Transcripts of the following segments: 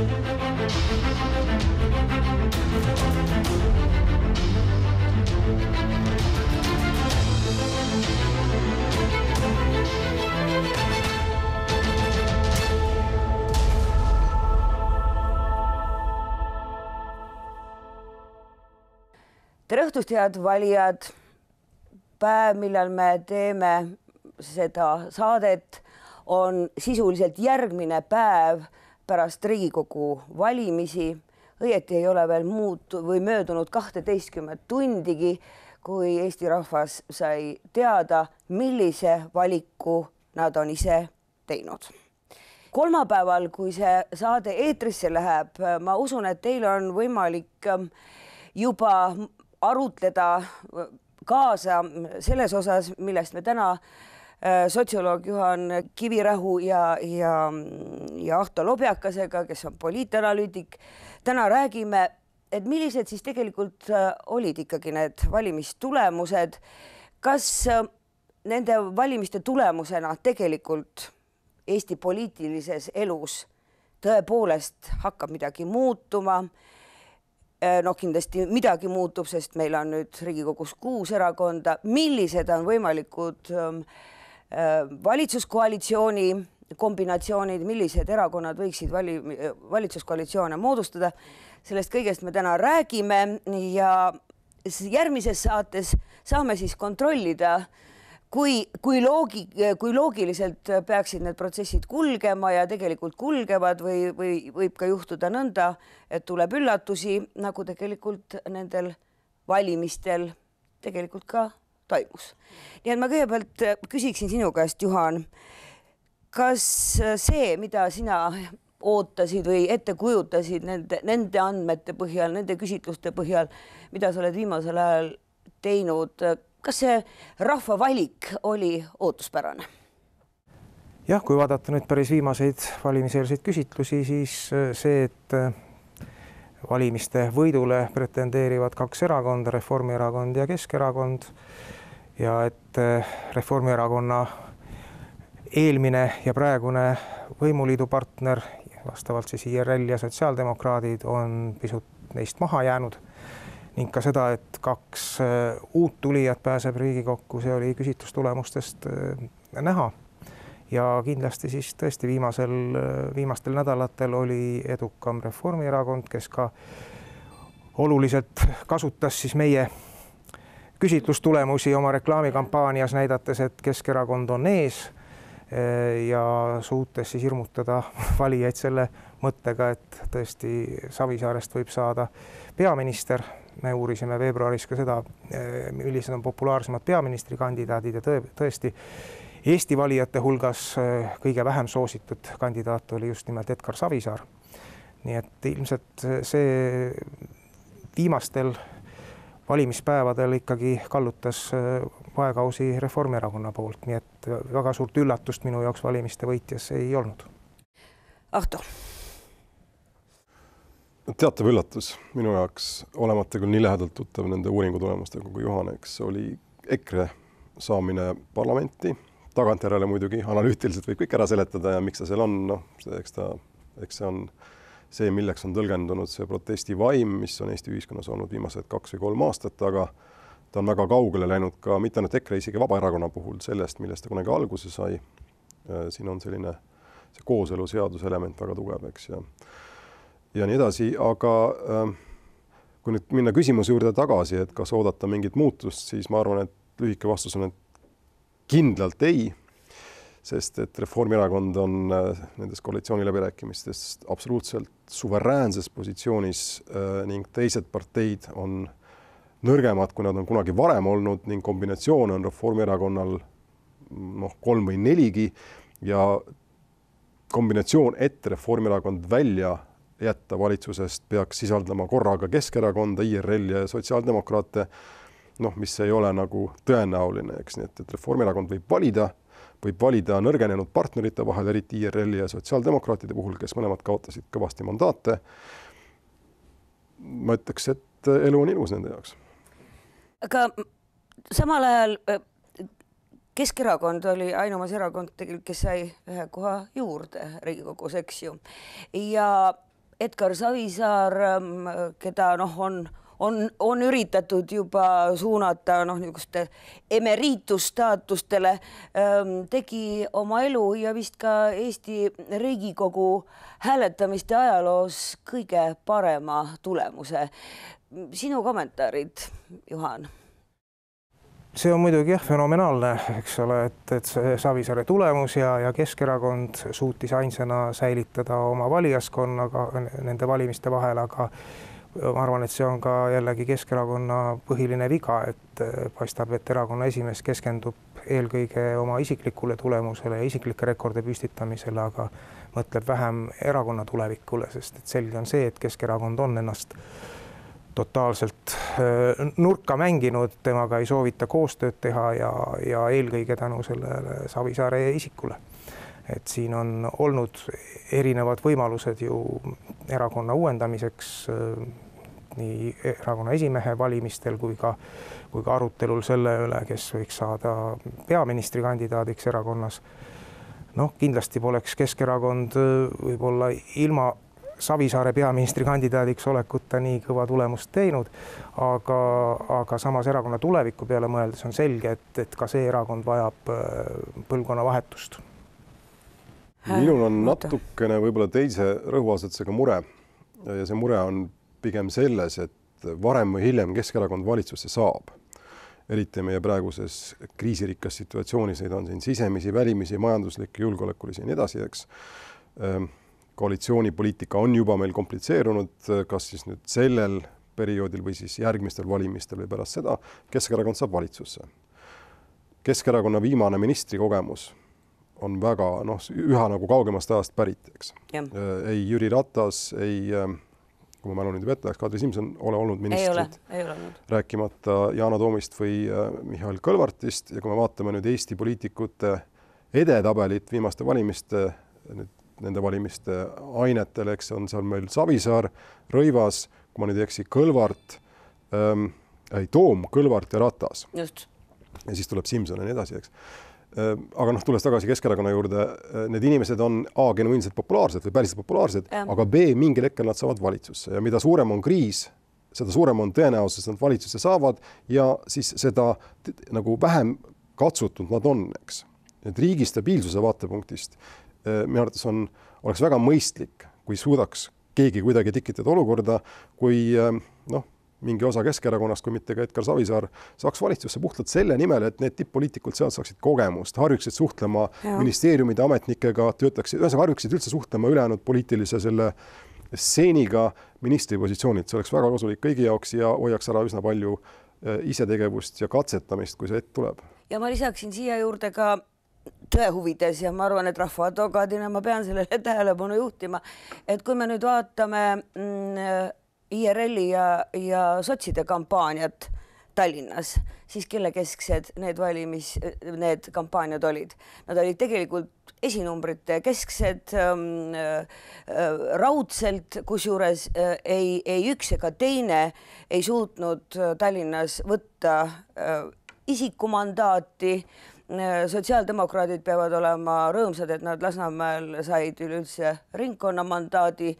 tere õhtust, head valijad. päev, millal me teeme seda saadet, on sisuliselt järgmine päev pärast Riigikogu valimisi. õieti ei ole veel muud või möödunud kahteteistkümmet tundigi, kui Eesti rahvas sai teada, millise valiku nad on ise teinud kolmapäeval, kui see saade eetrisse läheb, ma usun, et teil on võimalik juba arutleda kaasa selles osas, millest me täna äh, sotsioloog Juhan Kivirähu ja, ja, ja Ahto Lobjakasega, kes on poliitanalüütik, täna räägime, et millised siis tegelikult äh, olid ikkagi need valimistulemused. kas äh, nende valimiste tulemusena tegelikult Eesti poliitilises elus tõepoolest hakkab midagi muutuma? Äh, noh, kindlasti midagi muutub, sest meil on nüüd Riigikogus kuus erakonda, millised on võimalikud äh, valitsuskoalitsiooni kombinatsioonid, millised erakonnad võiksid vali-, valitsuskoalitsioone moodustada. sellest kõigest me täna räägime ja järgmises saates saame siis kontrollida äh, kui, kui loogi-, kui loogiliselt peaksid need protsessid kulgema ja tegelikult kulgevad või, või võib ka juhtuda nõnda, et tuleb üllatusi, nagu tegelikult nendel valimistel tegelikult ka toimus. nii et ma kõigepealt küsiksin sinu käest, Juhan, kas see, mida sina ootasid või ette kujutasid nende, nende andmete põhjal, nende küsitluste põhjal, mida sa oled viimasel ajal teinud, kas see rahva valik oli ootuspärane? jah, kui vaadata nüüd päris viimaseid valimiseelseid küsitlusi, siis äh, see, et äh, valimiste võidule pretendeerivad kaks erakonda, Reformierakond ja Keskerakond ja et äh, Reformierakonna eelmine ja praegune võimuliidu partner, vastavalt siis IRL ja sotsiaaldemokraadid on pisut neist maha jäänud ning ka seda, et kaks äh, uut tulijat pääseb Riigikokku, see oli küsitlustulemustest äh, näha. ja kindlasti siis tõesti viimasel, viimastel nädalatel oli edukam Reformierakond, kes ka oluliselt kasutas siis meie küsitlustulemusi oma reklaamikampaanias, näidates, et Keskerakond on ees ja suutes siis hirmutada valijaid selle mõttega, et tõesti Savisaarest võib saada peaminister me uurisime veebruaris ka seda, eh, millised on populaarsemad peaministrikandidaadid ja tõe, tõesti Eesti valijate hulgas eh, kõige vähem soositud kandidaat oli just nimelt Edgar Savisaar. nii et ilmselt see viimastel valimispäevadel ikkagi kallutas eh, vaekausi Reformierakonna poolt, nii et väga suurt üllatust minu jaoks valimiste võitjas ei olnud. Ahto teatav üllatus. Minu jaoks, olemata küll nii lähedalt tuttav nende uuringu tulemustega kui Juhan, eks oli EKRE saamine parlamenti, tagantjärele muidugi analüütiliselt võib kõik ära seletada ja miks ta seal on, noh, eks ta, eks see on see, milleks on tõlgendunud see protesti vaim, mis on Eesti ühiskonnas olnud viimased kaks või kolm aastat, aga ta on väga kaugele läinud ka mitte ainult EKRE, isegi Vabaerakonna puhul sellest, millest ta kunagi alguse sai. siin on selline see kooseluseaduse element väga tugev, eks, ja ja nii edasi, aga äh, kui nüüd minna küsimuse juurde tagasi, et kas oodata mingit muutust, siis ma arvan, et lühike vastus on, et kindlalt ei, sest et Reformierakond on äh, nendes koalitsiooniläbirääkimistes absoluutselt suveräänses positsioonis äh, ning teised parteid on nõrgemad, kui nad on kunagi varem olnud ning kombinatsioon on Reformierakonnal noh, kolm või neligi ja kombinatsioon, et Reformierakond välja jätta valitsusest, peaks sisaldama korraga Keskerakonda, IRL-i ja sotsiaaldemokraate, noh, mis ei ole nagu tõenäoline, eks, nii et, et Reformierakond võib valida, võib valida nõrgenenud partnerite vahel, eriti IRL-i ja sotsiaaldemokraatide puhul, kes mõlemad kaotasid kõvasti mandaate. ma ütleks, et elu on ilus nende jaoks. aga samal ajal äh, Keskerakond oli ainumas erakond tegelikult, kes sai ühe koha juurde Riigikogus, eks ju, ja Edgar Savisaar, keda noh, on on, on üritatud juba suunata noh, niisuguste emeriitusstaatustele, ähm, tegi oma elu ja vist ka Eesti Riigikogu hääletamiste ajaloos kõige parema tulemuse. sinu kommentaarid, Juhan? see on muidugi jah, fenomenaalne, eks ole, et, et see Savisaare tulemus ja, ja Keskerakond suutis ainsana säilitada oma valijaskonnaga nende valimiste vahel, aga ma arvan, et see on ka jällegi Keskerakonna põhiline viga, et paistab, et erakonna esimees keskendub eelkõige oma isiklikule tulemusele ja isiklike rekorde püstitamisele, aga mõtleb vähem erakonna tulevikule, sest et selge on see, et Keskerakond on ennast totaalselt nurka mänginud, temaga ei soovita koostööd teha ja, ja eelkõige tänu sellele Savisaare isikule et siin on olnud erinevad võimalused ju erakonna uuendamiseks äh, nii erakonna esimehe valimistel kui ka, kui ka arutelul selle üle, kes võiks saada peaministrikandidaadiks erakonnas. noh, kindlasti poleks Keskerakond äh, võib-olla ilma Savisaare peaministrikandidaadiks olekuta nii kõva tulemust teinud, aga, aga samas erakonna tuleviku peale mõeldes on selge, et, et ka see erakond vajab äh, põlvkonnavahetust minul on natukene võib-olla teise rõhuasetusega mure ja see mure on pigem selles, et varem või hiljem Keskerakond valitsusse saab. eriti meie praeguses kriisirikkas situatsioonis, neid on siin sisemisi, välimisi, majanduslikke, julgeolekulisi ja nii edasi, eks. Ehm, koalitsioonipoliitika on juba meil komplitseerunud, kas siis nüüd sellel perioodil või siis järgmistel valimistel või pärast seda, Keskerakond saab valitsusse. Keskerakonna viimane ministrikogemus on väga noh, üha nagu kaugemast ajast pärit, eks. Äh, ei Jüri Ratas, ei äh, kui ma mälu nüüd vette läheks, Kadri Simson ole olnud ministrid. rääkimata Yana Toomist või äh, Mihhail Kõlvartist ja kui me vaatame nüüd Eesti poliitikute edetabelit viimaste valimiste, nende valimiste ainetele, eks on seal meil Savisaar, Rõivas, kui ma nüüd ei eksi, Kõlvart ähm,, ei Toom, Kõlvart ja Ratas. just. ja siis tuleb Simson ja nii edasi, eks aga noh, tulles tagasi Keskerakonna juurde, äh, need inimesed on A genuiinselt populaarsed või päriselt populaarsed, aga B mingil hetkel nad saavad valitsusse ja mida suurem on kriis, seda suurem on tõenäosus, et nad valitsusse saavad ja siis seda nagu vähem katsutud nad on, eks. et riigi stabiilsuse vaatepunktist äh, minu arvates on, oleks väga mõistlik, kui suudaks keegi kuidagi tekitada olukorda, kui noh mingi osa Keskerakonnast, kui mitte ka Edgar Savisaar, saaks valitsusse puhtalt selle nimel, et need tipp-poliitikud sealt saaksid kogemust, harjuksid suhtlema ja. ministeeriumide ametnikega, töötaksid, ühesõnaga harjuksid üldse suhtlema ülejäänud poliitilise selle stseeniga ministri positsioonilt, see oleks väga kasulik kõigi jaoks ja hoiaks ära üsna palju eh, isetegevust ja katsetamist, kui see hetk tuleb. ja ma lisaksin siia juurde ka tõe huvides ja ma arvan, et rahvaadvokaadina ma pean sellele tähelepanu juhtima, et kui me nüüd vaatame mm, IRL-i ja, ja sotside kampaaniat Tallinnas, siis kellekesksed need valimis, need kampaaniad olid? Nad olid tegelikult esinumbrite kesksed ähm, äh, raudselt, kusjuures äh, ei, ei üks ega teine ei suutnud Tallinnas võtta äh, isikumandaati äh, sotsiaaldemokraadid peavad olema rõõmsad, et nad Lasnamäel said üleüldse ringkonnamandaadi,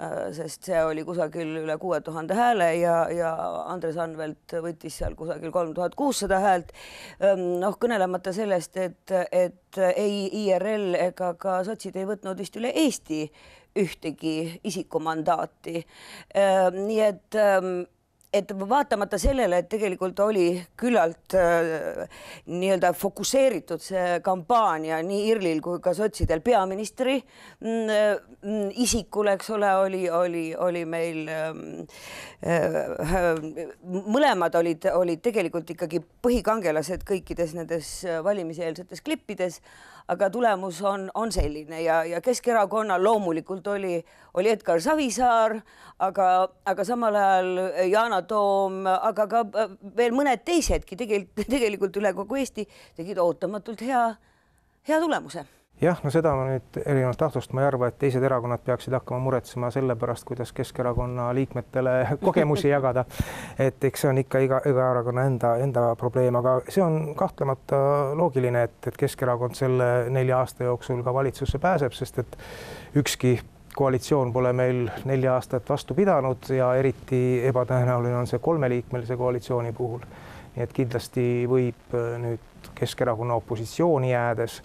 äh, sest see oli kusagil üle kuue tuhande hääle ja, ja Andres Anvelt võttis seal kusagil kolm tuhat kuussada häält. Noh, kõnelemata sellest, et, et ei IRL ega ka sotsid ei võtnud vist üle Eesti ühtegi isikumandaati. Nii et et vaatamata sellele, et tegelikult oli küllalt äh, nii-öelda fokusseeritud see kampaania nii IRL-il kui ka sotsidel peaministri mm, mm, isikul, eks ole, oli, oli, oli meil ähm, äh, mõlemad olid, olid tegelikult ikkagi põhikangelased kõikides nendes valimiseelsetes klippides aga tulemus on, on selline ja, ja Keskerakonnal loomulikult oli, oli Edgar Savisaar, aga, aga samal ajal Yana Toom, aga ka veel mõned teisedki tegelikult, tegelikult üle kogu Eesti tegid ootamatult hea, hea tulemuse jah, no seda ma nüüd erinevalt Tahtost ma ei arva, et teised erakonnad peaksid hakkama muretsema selle pärast, kuidas Keskerakonna liikmetele kogemusi jagada. et eks see on ikka iga, iga erakonna enda, enda probleem, aga see on kahtlemata loogiline, et, et Keskerakond selle nelja aasta jooksul ka valitsusse pääseb, sest et ükski koalitsioon pole meil nelja aastat vastu pidanud ja eriti ebatõenäoline on see kolmeliikmelise koalitsiooni puhul. nii et kindlasti võib äh, nüüd Keskerakonna opositsiooni jäädes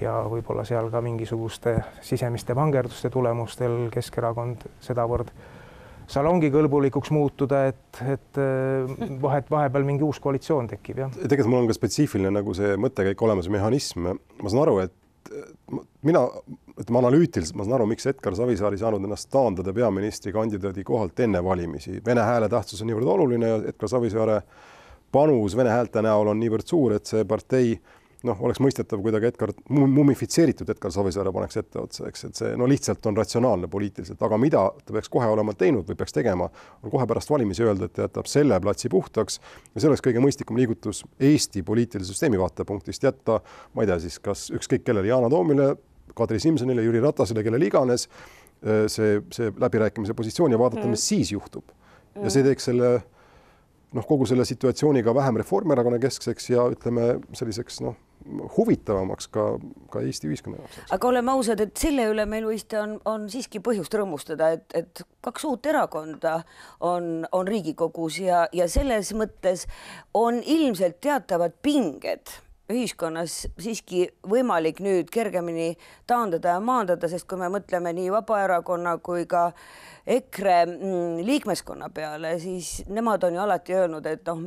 ja võib-olla seal ka mingisuguste sisemiste vangerduste tulemustel Keskerakond sedavõrd salongikõlbulikuks muutuda, et, et äh, vahet vahepeal mingi uus koalitsioon tekib, jah. tegelikult mul on ka spetsiifiline nagu see mõttekäik olemas, mehhanism. ma saan aru, et mina, ütleme analüütiliselt, ma saan aru, miks Edgar Savisaar ei saanud ennast taandada peaministrikandidaadi kohalt enne valimisi. Vene hääle tähtsus on niivõrd oluline ja Edgar Savisaare panus Vene häälte näol on niivõrd suur, et see partei noh, oleks mõistetav, kui ta ka Edgar, mumifitseeritud Edgar Savisaare paneks etteotsa, eks, et see no lihtsalt on ratsionaalne poliitiliselt, aga mida ta peaks kohe olema teinud või peaks tegema, on kohe pärast valimisi öelda, et ta jätab selle platsi puhtaks ja see oleks kõige mõistlikum liigutus Eesti poliitilise süsteemi vaatepunktist jätta, ma ei tea siis, kas ükskõik kellele, Yana Toomile, Kadri Simsonile, Jüri Ratasele, kellele iganes see, see läbirääkimise positsioon ja vaadata mm., mis siis juhtub. ja see teeks selle noh, kogu selle situatsiooniga vähem Reformierakonna keskseks ja ütleme selliseks noh, huvitavamaks ka, ka Eesti ühiskonna jaoks. aga oleme ausad, et selle üle meil vist on, on siiski põhjust rõõmustada, et, et kaks uut erakonda on, on Riigikogus ja, ja selles mõttes on ilmselt teatavad pinged ühiskonnas siiski võimalik nüüd kergemini taandada ja maandada, sest kui me mõtleme nii Vabaerakonna kui ka äh, EKRE mm, liikmeskonna peale, siis nemad on ju alati öelnud, et noh,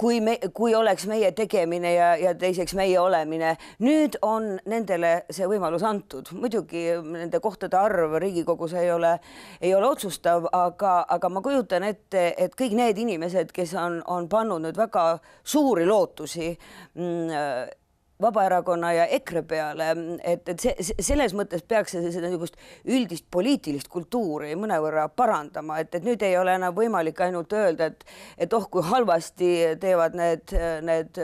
kui me, kui oleks meie tegemine ja, ja teiseks meie olemine, nüüd on nendele see võimalus antud. muidugi nende kohtade arv Riigikogus ei ole, ei ole otsustav, aga, aga ma kujutan ette, et kõik need inimesed, kes on, on pannud nüüd väga suuri lootusi mm, Vabaerakonna ja EKRE peale, et, et see, selles mõttes peaks see seda niisugust üldist poliitilist kultuuri mõnevõrra parandama, et, et nüüd ei ole enam võimalik ainult öelda, et, et oh, kui halvasti teevad need, need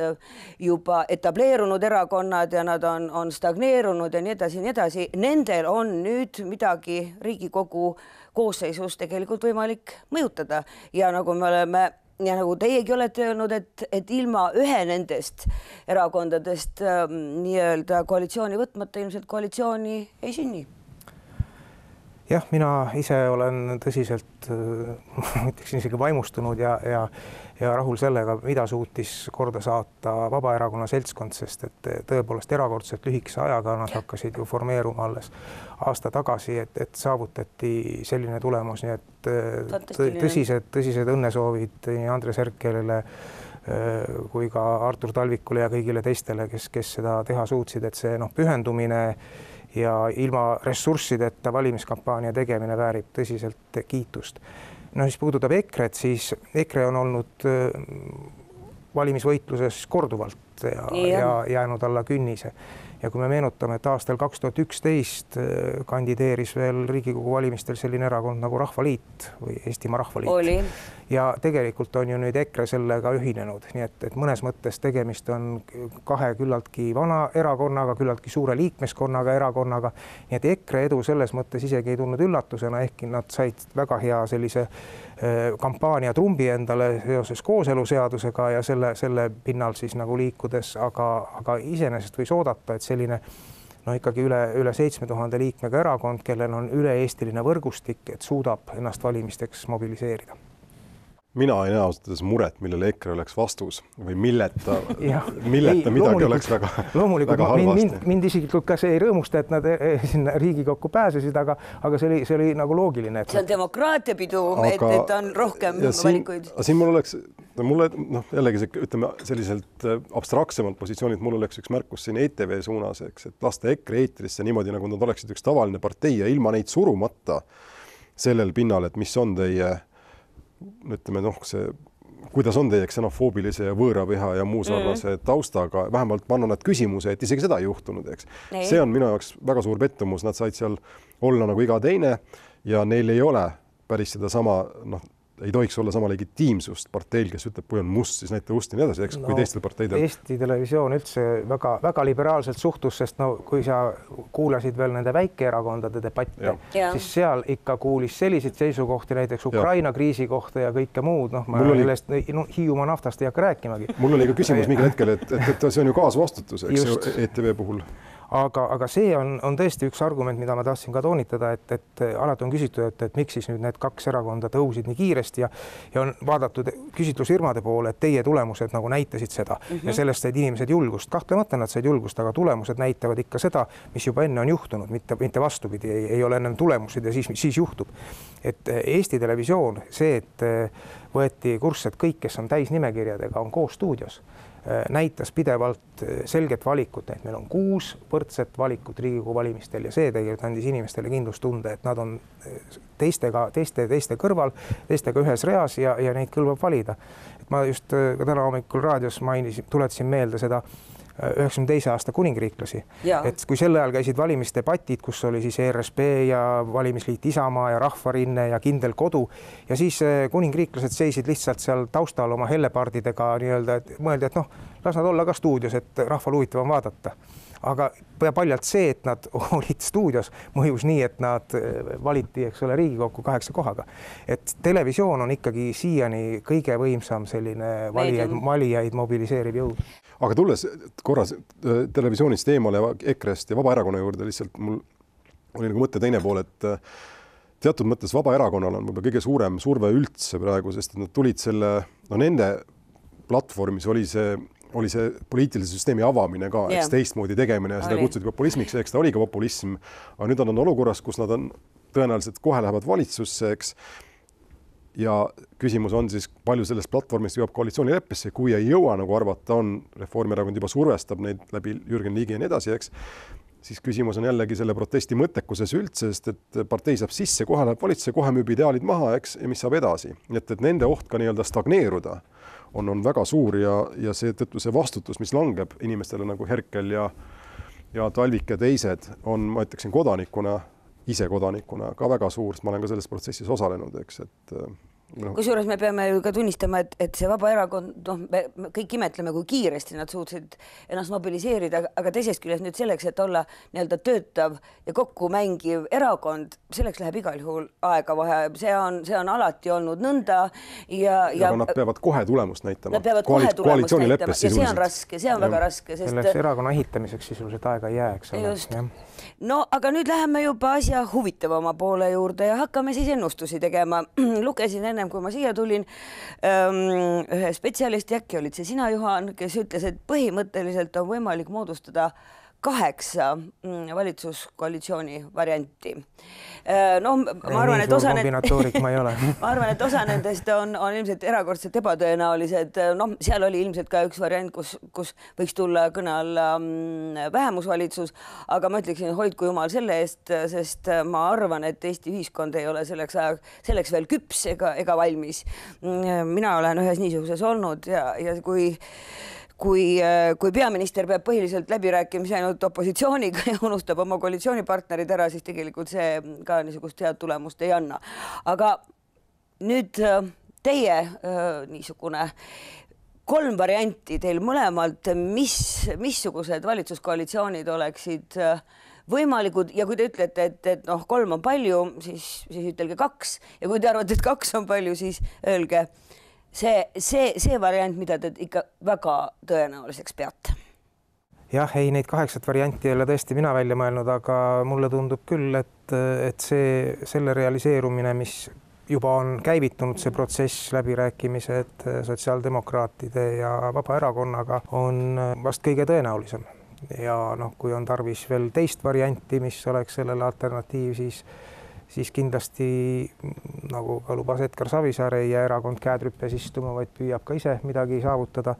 juba etableerunud erakonnad ja nad on, on stagneerunud ja nii edasi ja nii edasi. Nendel on nüüd midagi Riigikogu koosseisus tegelikult võimalik mõjutada ja nagu me oleme ja nagu teiegi olete öelnud, et, et ilma ühe nendest erakondadest ähm, nii-öelda koalitsiooni võtmata ilmselt koalitsiooni ei sünni. Jah, mina ise olen tõsiselt äh,, ütleksin isegi vaimustunud ja, ja ja rahul sellega, mida suutis korda saata Vabaerakonna seltskond, sest et tõepoolest erakordselt lühikese ajaga nad hakkasid ju formeeruma alles aasta tagasi, et, et saavutati selline tulemus, nii et tõsised, tõsised õnnesoovid nii Andres Herkelile kui ka Artur Talvikule ja kõigile teistele, kes, kes seda teha suutsid, et see noh, pühendumine ja ilma ressurssideta valimiskampaania tegemine väärib tõsiselt kiitust no mis puudutab EKRE-t, siis EKRE on olnud äh, valimisvõitluses korduvalt ja, ja. ja jäänud alla künnise ja kui me meenutame, et aastal kaks tuhat üksteist äh, kandideeris veel Riigikogu valimistel selline erakond nagu Rahvaliit või Eestimaa Rahvaliit. Ja tegelikult on ju nüüd EKRE sellega ühinenud, nii et, et mõnes mõttes tegemist on kahe küllaltki vana erakonnaga, küllaltki suure liikmeskonnaga erakonnaga. nii et EKRE edu selles mõttes isegi ei tulnud üllatusena, ehkki nad said väga hea sellise kampaania trumbi endale seoses kooseluseadusega ja selle, selle pinnal siis nagu liikudes, aga, aga iseenesest võis oodata, et selline no ikkagi üle, üle seitsme tuhande liikmega erakond, kellel on üle-eestiline võrgustik, et suudab ennast valimisteks mobiliseerida mina ei näe ausalt öeldes muret, millele EKRE oleks vastus või milleta, milleta ei, midagi oleks väga, loomulikult väga halvasti. mind, mind isiklikult ka see ei rõõmusta, et nad eh, sinna Riigikokku pääsesid, aga, aga see oli, see oli nagu loogiline. see on demokraatia pidu, et, et on rohkem valikuid. siin mul oleks, mulle noh, jällegi see ütleme selliselt äh, abstraktsemalt positsioonilt, mul oleks üks märkus siin ETV suunas, eks, et lasta EKRE eetrisse niimoodi, nagu nad oleksid üks tavaline partei ja ilma neid surumata sellel pinnal, et mis on teie ütleme noh, see kuidas on teie ksenofoobilise ja võõraviha ja muu sarnase mm. taustaga, vähemalt panna nad küsimuse, et isegi seda ei juhtunud, eks. see on minu jaoks väga suur pettumus, nad said seal olla nagu iga teine ja neil ei ole päris sedasama noh, ei tohiks olla sama legitiimsust parteil, kes ütleb, kui on must, siis näita ust ja nii edasi, eks no, kui teistel parteidel. Eesti Televisioon üldse väga-väga liberaalselt suhtus, sest no kui sa kuulasid veel nende väikeerakondade debatte, siis seal ikka kuulis selliseid seisukohti näiteks Ukraina ja. kriisi kohta ja kõike muud, noh, ma oli... sellest no, Hiiumaa naftast ei hakka rääkimagi. mul oli ka küsimus mingil hetkel, et, et, et see on ju kaasvastutus, eks ju, ETV puhul aga, aga see on, on tõesti üks argument, mida ma tahtsin ka toonitada, et, et alati on küsitud, et, et miks siis nüüd need kaks erakonda tõusid nii kiiresti ja ja on vaadatud küsitlusfirmade poole, et teie tulemused nagu näitasid seda mm -hmm. ja sellest said inimesed julgust. kahtlemata nad said julgust, aga tulemused näitavad ikka seda, mis juba enne on juhtunud, mitte, mitte vastupidi, ei ole ennem tulemused ja siis, siis juhtub. et Eesti Televisioon, see, et võeti kurss, et kõik, kes on täisnimekirjadega, on koos stuudios näitas pidevalt äh, selget valikut, et meil on kuus võrdset valikut Riigikogu valimistel ja see tegelikult andis inimestele kindlustunde, et nad on äh, teistega, teiste, teiste kõrval, teistega ühes reas ja, ja neid kõlbab valida. et ma just ka täna hommikul raadios mainisin, tuletasin meelde seda üheksakümne teise aasta kuningriiklasi. et kui sel ajal käisid valimisdebatid, kus oli siis ERSP ja valimisliit Isamaa ja Rahvarinne ja Kindel Kodu ja siis eh, kuningriiklased seisid lihtsalt seal taustal oma hellepardidega nii-öelda, et mõeldi, et noh, las nad olla ka stuudios, et rahval huvitav on vaadata aga paljalt see, et nad olid stuudios, mõjus nii, et nad eh, valiti, eks ole, Riigikokku kaheksa kohaga. et televisioon on ikkagi siiani kõige võimsam selline valijaid, valijaid mobiliseeriv jõud. Aga tulles korras eh, televisioonist eemale EKRE-st ja Vabaerakonna juurde, lihtsalt mul oli nagu mõtte teine pool, et eh, teatud mõttes Vabaerakonnal on võib-olla kõige suurem surve üldse praegu, sest nad tulid selle, no nende platvormis oli see oli see poliitilise süsteemi avamine ka yeah., eks teistmoodi tegemine ja seda oli. kutsuti populismiks, eks ta oli ka populism. aga nüüd on nad olukorras, kus nad on tõenäoliselt kohe lähevad valitsusse, eks. Ja küsimus on siis, palju sellest platvormist jõuab koalitsioonileppesse, kui ei jõua, nagu arvata on, Reformierakond juba survestab neid läbi Jürgen Ligi ja nii edasi, eks siis küsimus on jällegi selle protesti mõttekuses üldse, sest et partei saab sisse, kohe läheb valitsusse, kohe müüb ideaalid maha, eks, ja mis saab edasi. nii et, et nende oht ka nii-öelda stagneeruda on, on väga suur ja, ja seetõttu see vastutus, mis langeb inimestele nagu Herkel ja ja Talvik ja teised on, ma ütleksin kodanikuna, ise kodanikuna ka väga suur, sest ma olen ka selles protsessis osalenud, eks, et no.. kusjuures me peame ju ka tunnistama, et, et see Vabaerakond, noh, me kõik imetleme, kui kiiresti nad suutsid ennast mobiliseerida, aga teisest küljest nüüd selleks, et olla nii-öelda töötav ja kokkumängiv erakond, selleks läheb igal juhul aega vahe, see on, see on alati olnud nõnda ja, ja. aga nad peavad kohe tulemust näitama. Nad peavad kohe tulemust näitama ja see on raske, see on ja. väga raske, sest. selleks erakonna ehitamiseks sisuliselt aega ei jää, eks ole. No aga nüüd läheme juba asja huvitavama poole juurde ja hakkame siis ennustusi tegema. lugesin enne ennem kui ma siia tulin ähm, ühe spetsialisti, äkki olid see sina, Juhan, kes ütles, et põhimõtteliselt on võimalik moodustada kaheksa mm, valitsuskoalitsiooni varianti. Äh, noh, ma arvan, et osa nendest, ma ei ole ma arvan, et osa nendest on, on ilmselt erakordselt ebatõenäolised. noh, seal oli ilmselt ka üks variant, kus, kus võiks tulla kõne alla mm, vähemusvalitsus, aga ma ütleksin, hoidku jumal selle eest, sest ma arvan, et Eesti ühiskond ei ole selleks ajaks, selleks veel küps ega, ega valmis. Mm, mina olen ühes niisuguses olnud ja, ja kui kui, äh, kui peaminister peab põhiliselt läbirääkimisi ainult opositsiooniga ja unustab oma koalitsioonipartnerid ära, siis tegelikult see ka niisugust head tulemust ei anna. aga nüüd äh, teie äh, niisugune kolm varianti teil mõlemalt, mis, missugused valitsuskoalitsioonid oleksid võimalikud ja kui te ütlete, et, et noh, kolm on palju, siis, siis ütelge kaks ja kui te arvate, et kaks on palju, siis öelge see, see, see variant, mida te ikka väga tõenäoliseks peate? jah, ei, neid kaheksat varianti ei ole tõesti mina välja mõelnud, aga mulle tundub küll, et, et see, selle realiseerumine, mis juba on käivitunud, see protsess, läbirääkimised sotsiaaldemokraatide ja Vabaerakonnaga on vast kõige tõenäolisem. ja noh, kui on tarvis veel teist varianti, mis oleks sellele alternatiiv, siis siis kindlasti nagu ka lubas Edgar Savisaar, ei jää erakond käed rüppes istuma, vaid püüab ka ise midagi saavutada.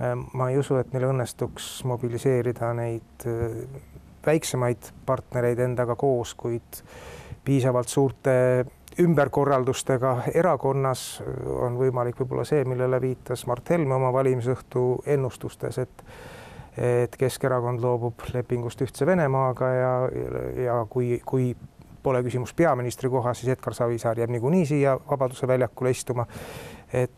Ehm, ma ei usu, et neil õnnestuks mobiliseerida neid äh, väiksemaid partnereid endaga koos, kuid piisavalt suurte ümberkorraldustega erakonnas on võimalik võib-olla see, millele viitas Mart Helme oma valimisõhtu ennustustes, et et Keskerakond loobub lepingust Ühtse Venemaaga ja, ja kui, kui pole küsimus peaministri kohas, siis Edgar Savisaar jääb niikuinii siia Vabaduse väljakule istuma. et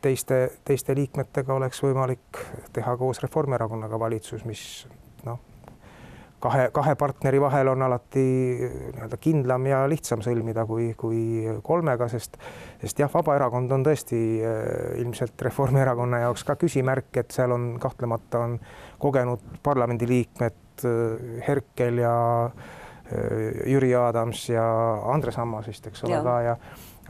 teiste, teiste liikmetega oleks võimalik teha koos Reformierakonnaga valitsus, mis noh, kahe, kahe partneri vahel on alati nii-öelda kindlam ja lihtsam sõlmida kui, kui kolmega, sest, sest jah, Vabaerakond on tõesti äh, ilmselt Reformierakonna jaoks ka küsimärk, et seal on kahtlemata on kogenud parlamendiliikmed Herkel ja Jüri Adams ja Andres Ammas vist, eks ole ka ja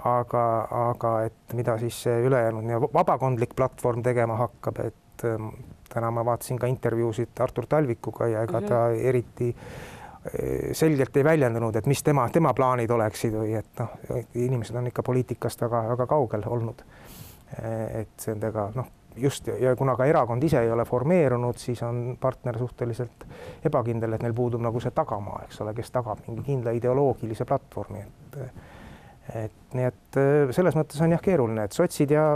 aga, aga et mida siis see ülejäänud vabakondlik platvorm tegema hakkab, et ähm, täna ma vaatasin ka intervjuusid Artur Talvikuga ja ega mm -hmm. ta eriti äh, selgelt ei väljendanud, et mis tema, tema plaanid oleksid või et noh, inimesed on ikka poliitikast väga-väga kaugel olnud. Äh, et nendega noh, just ja kuna ka erakond ise ei ole formeerunud, siis on partner suhteliselt ebakindel, et neil puudub nagu see tagamaa, eks ole, kes tagab mingi kindla ideoloogilise platvormi, et et nii et äh, selles mõttes on jah keeruline, et sotsid ja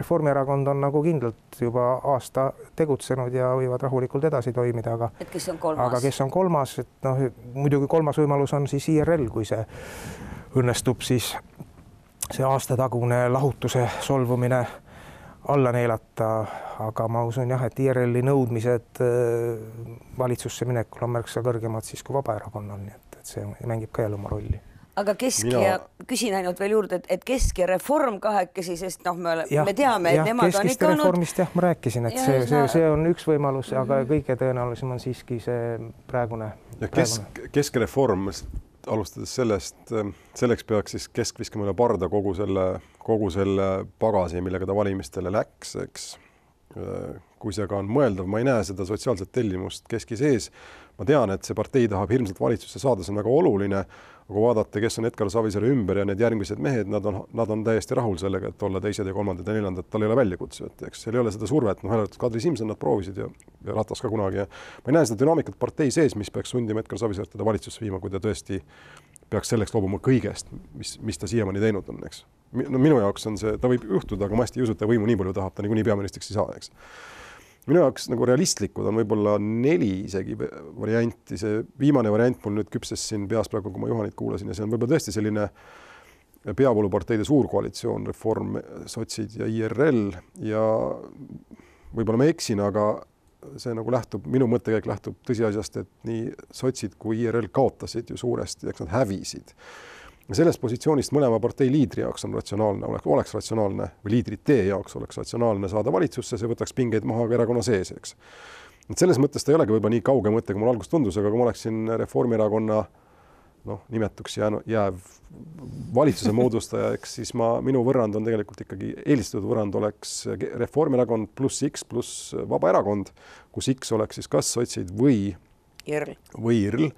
Reformierakond on nagu kindlalt juba aasta tegutsenud ja võivad rahulikult edasi toimida, aga et kes on kolmas, aga kes on kolmas, et noh, muidugi kolmas võimalus on siis IRL, kui see õnnestub siis see aastatagune lahutuse solvumine alla neelata, aga ma usun jah, et IRL-i nõudmised äh, valitsusse minekul on märksa kõrgemad siis kui Vabaerakonnal, nii et, et see mängib ka jälle oma rolli aga Kesk Mina... ja küsin ainult veel juurde, et, et Kesk ja Reform kahekesi, sest noh, me oleme, me teame, et nemad on ikka olnud. Reformist jah, ma rääkisin, et ja, see, see, see on üks võimalus mm, -hmm. aga kõige tõenäolisem on siiski see praegune. ja Kesk, Keskreform, alustades sellest, selleks peaks siis Kesk viskama üle parda kogu selle, kogu selle pagasi, millega ta valimistele läks, eks. kui see ka on mõeldav, ma ei näe seda sotsiaalset tellimust Keski sees. ma tean, et see partei tahab hirmsalt valitsusse saada, see on väga oluline aga kui vaadata, kes on Edgar Savisaare ümber ja need järgmised mehed, nad on, nad on täiesti rahul sellega, et olla teised ja kolmandad ja neljandad, tal ei ole väljakutsujat, eks seal ei ole seda survet, noh, ainult Kadri Simson nad proovisid ja, ja Ratas ka kunagi ja ma ei näe seda dünaamikat partei sees, mis peaks sundima Edgar Savisaart teda valitsusse viima, kui ta tõesti peaks selleks loobuma kõigest, mis, mis ta siiamaani teinud on, eks. no minu jaoks on see, ta võib juhtuda, aga ma hästi ei usu, et ta võimu nii palju tahab, ta niikuinii peaministriks ei saa, eks minu jaoks nagu realistlikud on võib-olla neli isegi varianti, see viimane variant mul nüüd küpses siin peas praegu, kui ma Juhanit kuulasin ja see on võib-olla tõesti selline peavooluparteide suurkoalitsioon, Reform, sotsid ja IRL ja võib-olla ma eksin, aga see nagu lähtub, minu mõttekäik lähtub tõsiasjast, et nii sotsid kui IRL kaotasid ju suuresti, eks nad hävisid ja sellest positsioonist mõlema partei liidri jaoks on ratsionaalne, oleks, oleks ratsionaalne või liidrite jaoks oleks ratsionaalne saada valitsusse, see võtaks pingeid maha ka erakonna sees, eks. et selles mõttes ta ei olegi võib-olla nii kauge mõte, kui mul alguses tundus, aga kui ma oleksin Reformierakonna noh, nimetuks jäänud, jääv valitsuse moodustaja, eks siis ma, minu võrrand on tegelikult ikkagi, eelistatud võrrand oleks Reformierakond pluss X pluss Vabaerakond, kus X oleks siis kas sotsid või IRL või IRL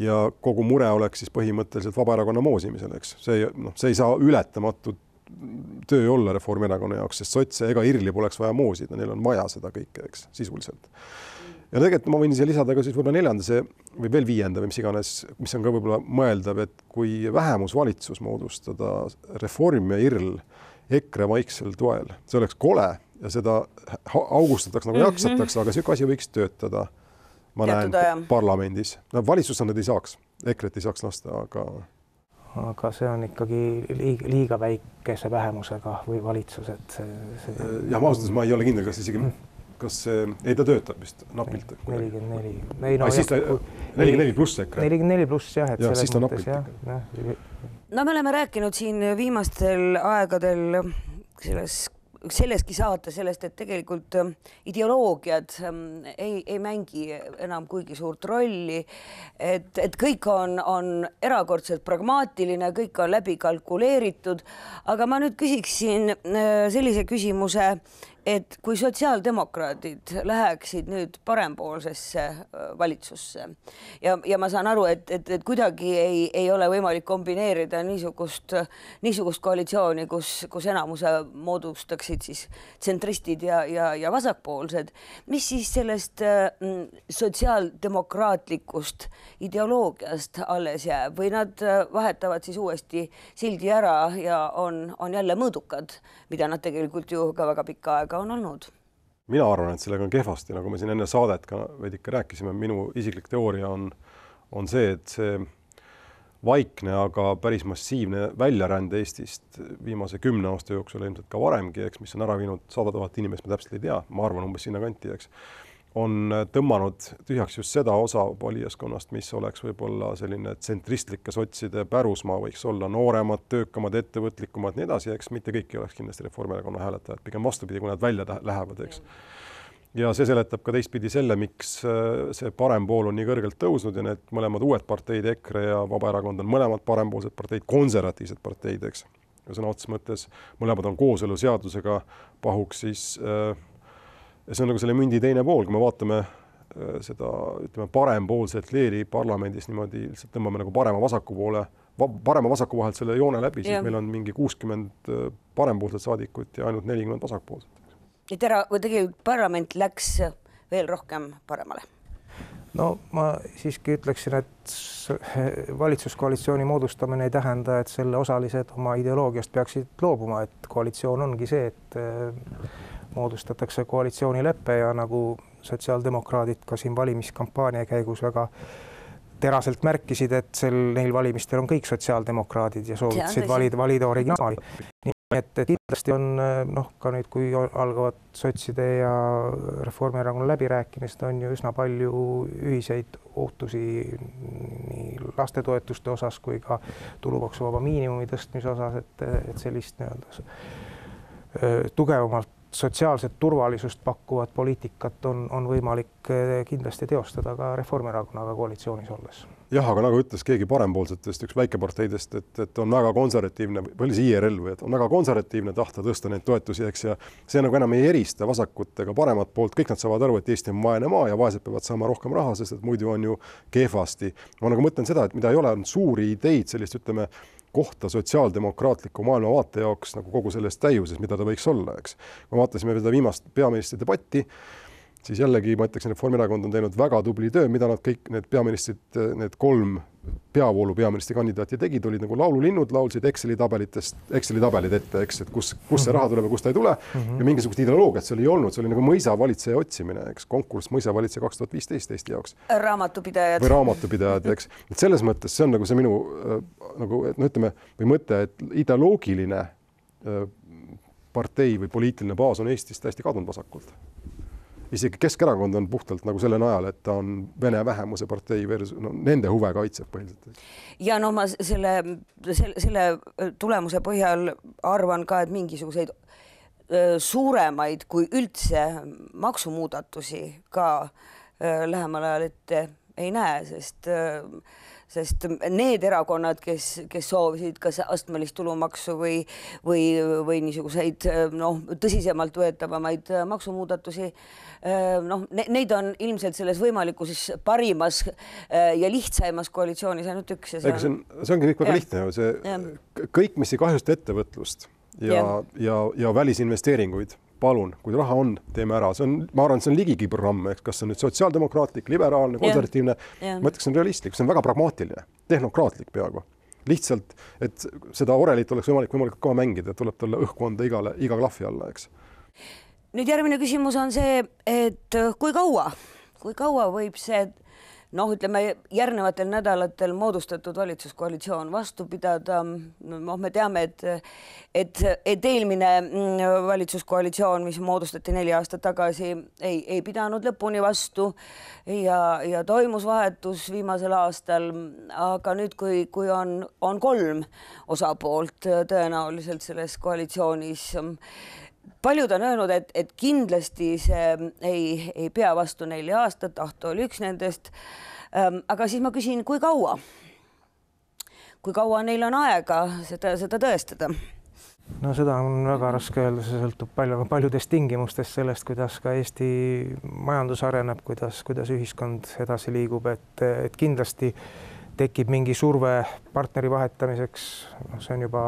ja kogu mure oleks siis põhimõtteliselt Vabaerakonna moosimisel, eks see noh, see ei saa ületamatu töö olla Reformierakonna jaoks, sest sotse ega IRL-i poleks vaja moosida, neil on vaja seda kõike, eks sisuliselt. Ja tegelikult ma võin siia lisada ka siis võib-olla neljanda see või veel viienda või mis iganes, mis on ka võib-olla mõeldav, et kui vähemusvalitsus moodustada Reform ja IRL EKRE vaiksel toel, see oleks kole ja seda augustatakse nagu jaksatakse, aga niisugune asi võiks töötada ma näen aja. parlamendis, no valitsusse nad ei saaks, EKRE-t ei saaks lasta, aga aga see on ikkagi liiga, liiga väikese vähemusega või valitsus, et see, see.... jah, ma ausalt öeldes ma ei ole kindel, kas isegi, kas see, ei ta töötab vist napilt. nelikümmend neli. ei no. siis ta nelikümmend neli pluss EKRE. nelikümmend neli pluss jah, et ja, selles mõttes jah, jah. no me oleme rääkinud siin viimastel aegadel selles selleski saate sellest, et tegelikult ähm, ideoloogiad ähm, ei, ei mängi enam kuigi suurt rolli. et, et kõik on, on erakordselt pragmaatiline, kõik on läbi kalkuleeritud. aga ma nüüd küsiksin äh, sellise küsimuse, et kui sotsiaaldemokraadid läheksid nüüd parempoolsesse valitsusse ja, ja ma saan aru, et, et, et kuidagi ei, ei ole võimalik kombineerida niisugust, niisugust koalitsiooni, kus, kus enamuse moodustaksid siis tsentristid ja, ja, ja vasakpoolsed, mis siis sellest sotsiaaldemokraatlikust ideoloogiast alles jääb? Või nad vahetavad siis uuesti sildi ära ja on, on jälle mõõdukad, mida nad tegelikult ju ka väga pikka aega sellega on olnud? mina arvan, et sellega on kehvasti, nagu me siin enne saadet ka veidike rääkisime, minu isiklik teooria on, on see, et see vaikne, aga päris massiivne väljarände Eestist viimase kümne aasta jooksul, ilmselt ka varemgi, eks, mis on ära viinud sada tuhat inimest, ma täpselt ei tea, ma arvan umbes sinnakanti, eks on tõmmanud tühjaks just seda osa valijaskonnast, mis oleks võib-olla selline tsentristlike sotside pärusmaa, võiks olla nooremad, töökamad, ettevõtlikumad, nii edasi, eks mitte kõik ei oleks kindlasti Reformierakonna hääletajad, pigem vastupidi, kui nad välja lähevad, eks. ja see seletab ka teistpidi selle, miks äh, see parem pool on nii kõrgelt tõusnud ja need mõlemad uued parteid, EKRE ja Vabaerakond on mõlemad parempoolsed parteid, konservatiivsed parteid, eks. sõna otseses mõttes mõlemad on kooseluseadusega pahuks, siis äh, see on nagu selle mündi teine pool, kui me vaatame äh, seda, ütleme, parempoolset leeri parlamendis niimoodi lihtsalt tõmbame nagu parema-vasaku poole parema-vasaku vahelt selle joone läbi, siis ja. meil on mingi kuuskümmend parempoolset saadikut ja ainult nelikümmend vasakpoolset et ära, või tegelikult parlament läks veel rohkem paremale? no ma siiski ütleksin, et valitsuskoalitsiooni moodustamine ei tähenda, et selle osalised oma ideoloogiast peaksid loobuma, et koalitsioon ongi see, et eh, moodustatakse koalitsioonilepe ja nagu sotsiaaldemokraadid ka siin valimiskampaania käigus väga teraselt märkisid, et sel, neil valimistel on kõik sotsiaaldemokraadid ja soovitasid valida, valida originaali. Et, et kindlasti on noh, ka nüüd, kui algavad sotside ja Reformierakonna läbirääkimised, on ju üsna palju ühiseid ootusi nii lastetoetuste osas kui ka tulumaksuvaba miinimumi tõstmise osas, et, et sellist nii-öelda tugevamalt sotsiaalset turvalisust pakkuvat poliitikat on, on võimalik kindlasti teostada ka Reformierakonnaga koalitsioonis olles jah, aga nagu ütles keegi parempoolsetest, üks väikeparteidest, et, et on väga konservatiivne või oli see IRL või et on väga konservatiivne tahta tõsta neid toetusi, eks, ja see nagu enam ei erista vasakut ega paremat poolt, kõik nad saavad aru, et Eesti on vaene maa ja vaesed peavad saama rohkem raha, sest et muidu on ju kehvasti. ma nagu mõtlen seda, et mida ei ole, on suuri ideid sellist, ütleme, kohta sotsiaaldemokraatliku maailmavaate jaoks nagu kogu selles täiuses, mida ta võiks olla, eks. kui vaatasime seda viimast peaministri debatti siis jällegi ma ütleksin, Reformierakond on teinud väga tubli töö, mida nad kõik need peaministrid, need kolm peavoolu peaministri kandidaati tegid, olid nagu laululinnud, laulsid Exceli tabelitest, Exceli tabelid ette, eks, et kus, kust see raha tuleb ja kust ta ei tule mm. -hmm. ja mingisugust ideoloogiat seal ei olnud, see oli nagu mõisavalitseja otsimine, eks, konkurss mõisavalitseja kaks tuhat viisteist Eesti jaoks. raamatupidajad. või raamatupidajad, eks, et selles mõttes see on nagu see minu nagu, et no ütleme, või mõte, et ideoloogiline äh, partei või poliitiline baas on Eestis täiesti kadunud vasakult isegi Keskerakond on puhtalt nagu selle najal, et ta on vene vähemuse partei versus no nende huve kaitseb põhiliselt. ja no ma selle, selle, selle tulemuse põhjal arvan ka, et mingisuguseid suuremaid kui üldse maksumuudatusi ka lähemal ajal ette ei näe, sest sest need erakonnad, kes, kes soovisid kas astmelist tulumaksu või, või, või niisuguseid noh, tõsisemalt võetavamaid maksumuudatusi noh ne,, neid on ilmselt selles võimalikus parimas ja lihtsaimas koalitsioonis ainult üks. ega see on, see ongi kõik väga ja. lihtne ju, see kõik, mis ei kahjusta ettevõtlust ja, ja, ja, ja välisinvesteeringuid palun, kui raha on, teeme ära, see on, ma arvan, see on ligigi programm, eks. Kas see on nüüd sotsiaaldemokraatlik, liberaalne, konservatiivne, ma ütleks, see on realistlik, see on väga pragmaatiline, tehnokraatlik peaaegu. lihtsalt, et seda orelit oleks võimalik võimalikult kaua mängida, tuleb talle õhku anda igale, iga klahvi alla, eks. nüüd järgmine küsimus on see, et kui kaua, kui kaua võib see noh, ütleme järgnevatel nädalatel moodustatud valitsuskoalitsioon vastu pidada. noh, me teame, et, et, et eelmine mm, valitsuskoalitsioon, mis moodustati neli aastat tagasi, ei, ei pidanud lõpuni vastu ja, ja toimus vahetus viimasel aastal. aga nüüd, kui, kui on, on kolm osapoolt tõenäoliselt selles koalitsioonis paljud on öelnud, et, et kindlasti see ei, ei pea vastu nelja aastat, Ahto oli üks nendest. Ehm, aga siis ma küsin, kui kaua? kui kaua neil on aega seda, seda tõestada? no seda on väga raske öelda, see sõltub palju, paljudest tingimustest, sellest, kuidas ka Eesti majandus areneb, kuidas, kuidas ühiskond edasi liigub, et, et kindlasti tekib mingi surve partneri vahetamiseks, noh, see on juba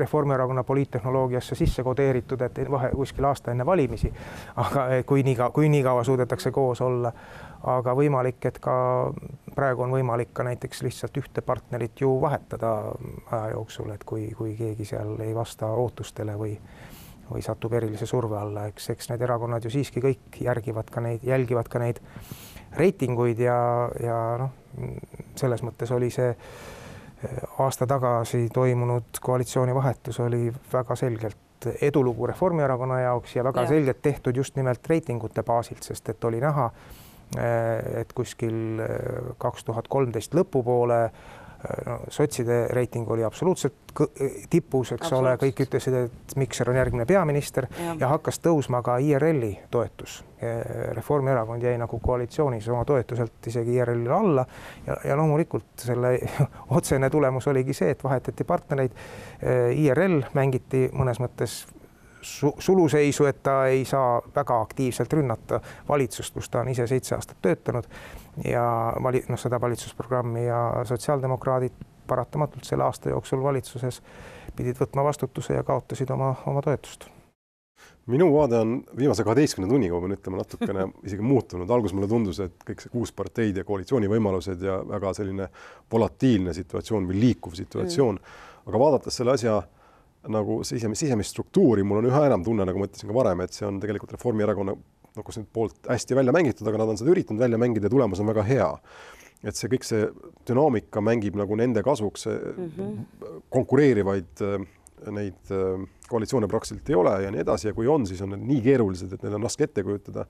Reformierakonna poliittehnoloogiasse sisse kodeeritud, et vahe kuskil aasta enne valimisi. aga kui nii kaua, kui nii kaua suudetakse koos olla, aga võimalik, et ka praegu on võimalik ka näiteks lihtsalt ühte partnerit ju vahetada aja jooksul, et kui, kui keegi seal ei vasta ootustele või või satub erilise surve alla, eks, eks need erakonnad ju siiski kõik järgivad ka neid, jälgivad ka neid reitinguid ja, ja noh, selles mõttes oli see aasta tagasi toimunud koalitsioonivahetus oli väga selgelt edulugu Reformierakonna jaoks ja väga ja. selgelt tehtud just nimelt reitingute baasilt, sest et oli näha, et kuskil kaks tuhat kolmteist lõpupoole no sotside reiting oli absoluutselt tipus, eks ole, kõik ütlesid, et Mikser on järgmine peaminister ja. ja hakkas tõusma ka IRL-i toetus. Reformierakond jäi nagu koalitsioonis oma toetuselt isegi IRL-ile alla ja, ja loomulikult selle otsene tulemus oligi see, et vahetati partnereid. IRL mängiti mõnes mõttes su suluseisu, et ta ei saa väga aktiivselt rünnata valitsust, kus ta on ise seitse aastat töötanud. Ja vali-, noh, seda valitsusprogrammi ja sotsiaaldemokraadid paratamatult selle aasta jooksul valitsuses pidid võtma vastutuse ja kaotasid oma, oma toetust. Minu vaade on viimase kaheteistkümne tunniga, ma pean ütlema, natukene isegi muutunud. alguses mulle tundus, et kõik see kuus parteid ja koalitsioonivõimalused ja väga selline volatiilne situatsioon või liikuv situatsioon. Mm.. aga vaadates selle asja nagu sisemist, sisemist struktuuri, mul on üha enam tunne, nagu ma ütlesin ka varem, et see on tegelikult Reformierakonna noh, kus nüüd poolt hästi välja mängitud, aga nad on seda üritanud välja mängida ja tulemus on väga hea. et see kõik see dünaamika mängib nagu nende kasuks mm, -hmm. konkureerivaid äh, neid äh, koalitsioone praktiliselt ei ole ja nii edasi ja kui on, siis on need nii keerulised, et need on raske ette kujutada.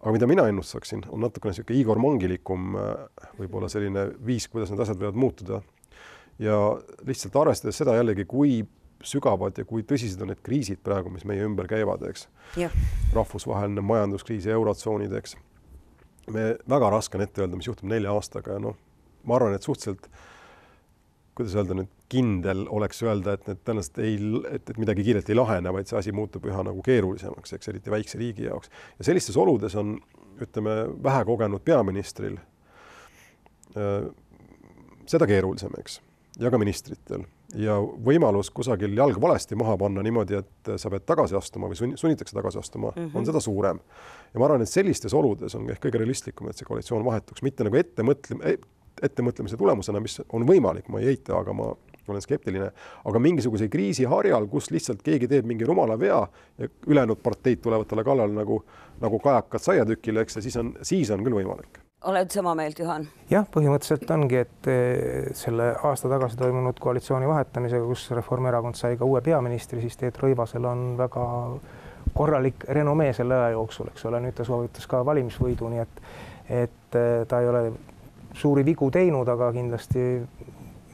aga mida mina ennustaksin, on natukene niisugune Igor Mongilikum äh, võib-olla selline viis, kuidas need asjad võivad muutuda. ja lihtsalt arvestades seda jällegi, kui sügavad ja kui tõsised on need kriisid praegu, mis meie ümber käivad, eks. rahvusvaheline majanduskriis ja eurotsoonid, eks. me väga raske on ette öelda, mis juhtub nelja aastaga ja noh, ma arvan, et suhteliselt kuidas öelda nüüd, kindel oleks öelda, et need tõenäoliselt ei, et, et midagi kiirelt ei lahene, vaid see asi muutub üha nagu keerulisemaks, eks eriti väikse riigi jaoks. ja sellistes oludes on, ütleme, vähekogenud peaministril äh, seda keerulisem, eks, ja ka ministritel ja võimalus kusagil jalg valesti maha panna niimoodi, et sa pead tagasi astuma või sunnitakse tagasi astuma mm, -hmm. on seda suurem. ja ma arvan, et sellistes oludes on ehk kõige realistlikum, et see koalitsioon vahetuks, mitte nagu ettemõtle-, ettemõtlemise tulemusena, mis on võimalik, ma ei eita, aga ma olen skeptiline, aga mingisuguse kriisi harjal, kus lihtsalt keegi teeb mingi rumala vea ja ülejäänud parteid tulevad talle kallale nagu, nagu kajakad saiatükile, eks, ja siis on, siis on küll võimalik oled sama meelt, Juhan? jah, põhimõtteliselt ongi, et eh, selle aasta tagasi toimunud koalitsiooni vahetamisega, kus Reformierakond sai ka uue peaministri, siis Teet Rõivasel on väga korralik renomee selle aja jooksul, eks ole, nüüd ta soovitas ka valimisvõidu, nii et et eh, ta ei ole suuri vigu teinud, aga kindlasti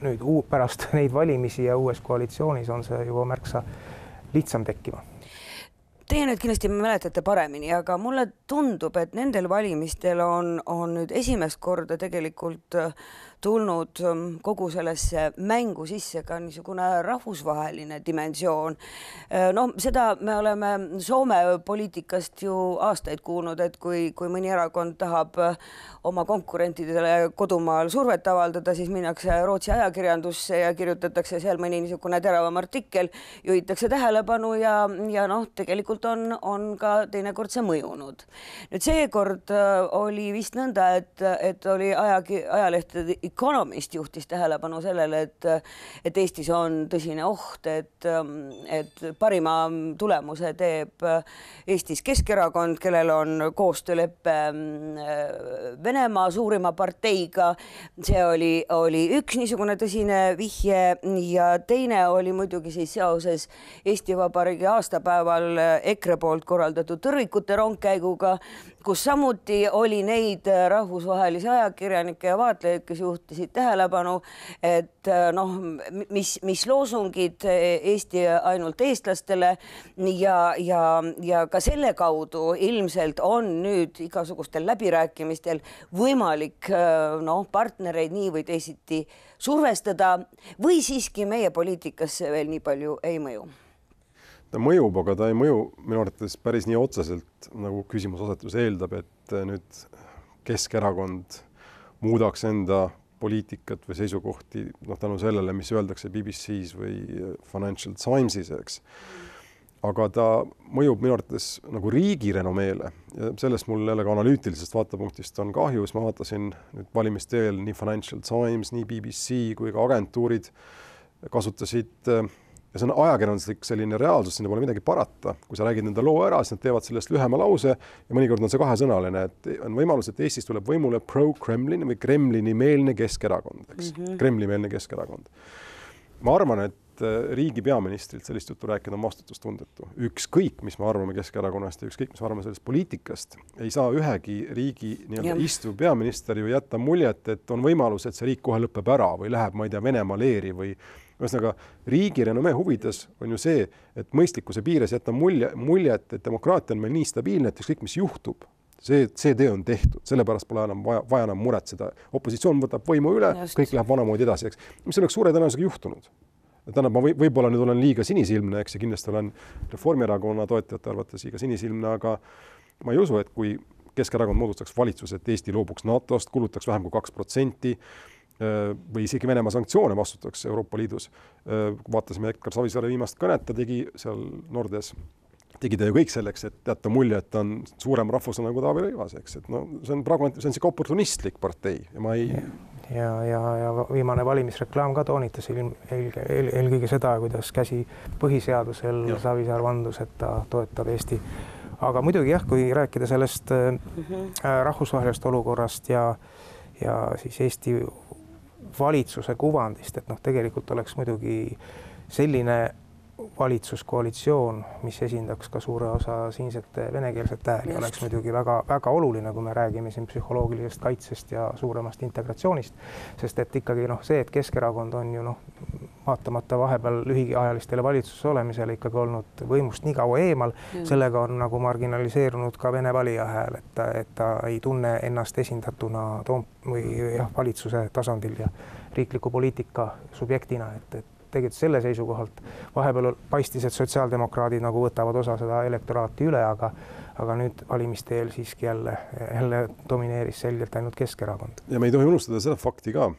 nüüd pärast neid valimisi ja uues koalitsioonis on see juba märksa lihtsam tekkima Teie nüüd kindlasti mäletate paremini, aga mulle tundub, et nendel valimistel on, on nüüd esimest korda tegelikult äh, tulnud ähm, kogu sellesse mängu sisse ka niisugune rahvusvaheline dimensioon. Äh, noh, seda me oleme Soome poliitikast ju aastaid kuulnud, et kui, kui mõni erakond tahab äh, oma konkurentidele kodumaal survet avaldada, siis minnakse Rootsi ajakirjandusse ja kirjutatakse seal mõni niisugune teravam artikkel, juhitakse tähelepanu ja, ja noh, tegelikult on, on ka teinekord see mõjunud. nüüd seekord äh, oli vist nõnda, et, et oli ajagi, ajalehtede Economist juhtis tähelepanu sellele, et, et Eestis on tõsine oht, et, et parima tulemuse teeb Eestis Keskerakond, kellel on koostöölepe Vene Venemaa suurima parteiga. see oli, oli üks niisugune tõsine vihje ja teine oli muidugi siis seoses Eesti Vabariigi aastapäeval EKRE poolt korraldatud tõrvikute rongkäiguga kus samuti oli neid äh, rahvusvahelisi ajakirjanikke ja vaatlejaid, kes juhtisid tähelepanu, et äh, noh, mis, mis loosungid äh, Eesti ainult eestlastele ja, ja, ja ka selle kaudu ilmselt on nüüd igasugustel läbirääkimistel võimalik noh, partnereid nii või teisiti survestada või siiski meie poliitikasse veel nii palju ei mõju ta mõjub, aga ta ei mõju minu arvates päris nii otseselt, nagu küsimuseasetus eeldab, et nüüd Keskerakond muudaks enda poliitikat või seisukohti noh, tänu sellele, mis öeldakse BBC-s või Financial Timesis, eks. aga ta mõjub minu arvates nagu riigi renomeele ja sellest mul jälle ka analüütilisest vaatepunktist on kahju, siis ma vaatasin nüüd valimiste eel nii Financial Times, nii BBC kui ka agentuurid kasutasid äh, ja see on ajakirjanduslik selline reaalsus, sinna pole midagi parata. kui sa räägid nende loo ära, siis nad teevad sellest lühema lause ja mõnikord on see kahesõnaline, et on võimalus, et Eestis tuleb võimule pro-Kremlin või Kremlini-meelne Keskerakond, eks mm -hmm., Kremli-meelne Keskerakond. ma arvan, et äh, riigi peaministrilt sellist juttu rääkida on vastutustundetu. ükskõik, mis me arvame Keskerakonnast ja ükskõik, mis me arvame sellest poliitikast, ei saa ühegi riigi nii-öelda istuv peaminister ju jätta muljet, et on võimalus, et see riik kohe lõpeb ära või läheb, ma ei tea, Venemaa leeri või ühesõnaga riigi renomee huvides on ju see, et mõistlikkuse piires jätta mulje, muljet, et demokraatia on meil nii stabiilne, et ükskõik, mis juhtub, see, see töö on tehtud, sellepärast pole enam vaja, vaja enam muretseda. opositsioon võtab võimu üle, kõik läheb vanamoodi edasi, eks, mis oleks suure tõenäosusega juhtunud. tähendab, ma või, võib-olla nüüd olen liiga sinisilmne, eks, ja kindlasti olen Reformierakonna toetajate arvates liiga sinisilmne, aga ma ei usu, et kui Keskerakond moodustaks valitsuse, et Eesti loobuks NATO-st, kulutaks vähem kui kaks protsenti või isegi Venemaa sanktsioone vastutaks Euroopa Liidus. vaatasime Edgar Savisaare viimast kõnet, ta tegi seal Nordes tegi ta ju kõik selleks, et jätta mulje, et ta on suurem rahvuslane kui Taavi Rõivas, eks, et no see on pragmaat-, see on sihuke oportunistlik partei ja ma ei. ja, ja, ja viimane valimisreklaam ka toonitas ilm, eelkõige eel, eelkõige seda, kuidas käsi põhiseadusel ja. Savisaar vandus, et ta toetab Eesti. aga muidugi jah, kui rääkida sellest mm -hmm. rahvusvahelisest olukorrast ja, ja siis Eesti valitsuse kuvandist, et noh, tegelikult oleks muidugi selline valitsuskoalitsioon, mis esindaks ka suure osa siinsete venekeelset hääli, oleks muidugi väga-väga oluline, kui me räägime siin psühholoogilisest kaitsest ja suuremast integratsioonist. sest et ikkagi noh, see, et Keskerakond on ju noh, vaatamata vahepeal lühiajalistele valitsuses olemisele ikkagi olnud võimust nii kaua eemal, sellega on nagu marginaliseerunud ka Vene valija hääl, et ta, et ta ei tunne ennast esindatuna Toom- või jah, valitsuse tasandil ja riikliku poliitika subjektina, et, et tegelikult selle seisukohalt vahepeal paistis, et sotsiaaldemokraadid nagu võtavad osa seda elektoraati üle, aga aga nüüd valimiste eel siiski jälle, jälle domineeris selgelt ainult Keskerakond. ja me ei tohi unustada seda fakti ka,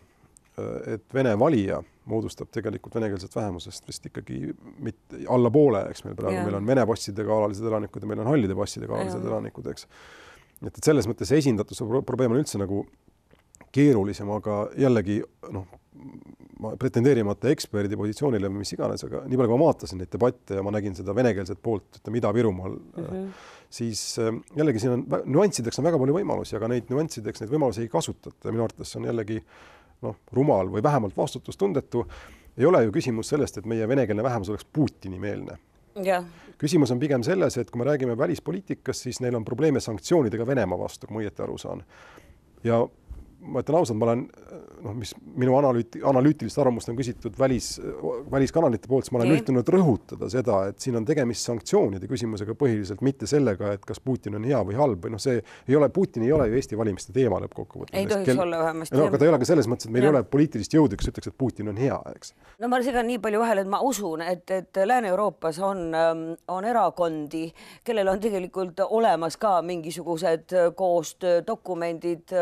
et Vene valija moodustab tegelikult venekeelset vähemusest vist ikkagi mitte alla poole, eks meil praegu, meil on vene passidega alalised elanikud ja meil on hallide passidega alalised ja. elanikud, eks. et, et selles mõttes esindatuse probleem on üldse nagu keerulisem, aga jällegi noh, ma pretendeerimata eksperdi positsioonile või mis iganes, aga nii palju, kui ma vaatasin neid debatte ja ma nägin seda venekeelset poolt, ütleme Ida-Virumaal mm, -hmm. siis äh, jällegi siin on nüanssideks on väga palju võimalusi, aga neid nüanssideks, neid võimalusi ei kasutata ja minu arvates see on jällegi noh, rumal või vähemalt vastutustundetu. ei ole ju küsimus sellest, et meie venekeelne vähemus oleks Putini-meelne Ja. küsimus on pigem selles, et kui me räägime välispoliitikast, siis neil on probleeme sanktsioonidega Venemaa vastu, kui ma õieti aru saan. ja ma ütlen ausalt, ma olen noh, mis minu analüüti-, analüütilist arvamust on küsitud välis, väliskanalite poolt, siis ma olen okay. üritanud rõhutada seda, et siin on tegemist sanktsioonide küsimusega põhiliselt, mitte sellega, et kas Putin on hea või halb või noh, see ei ole, Putin ei ole ju Eesti valimiste teema lõppkokkuvõttes. ei tohiks Kel... olla vähemasti. no aga ta ei ole ka selles mõttes, et meil ja. ei ole poliitilist jõudu, kes ütleks, et Putin on hea, eks. no ma segan nii palju vahele, et ma usun, et, et Lääne-Euroopas on, ähm, on erakondi, kellel on tegelikult olemas ka mingisugused koostöödokumendid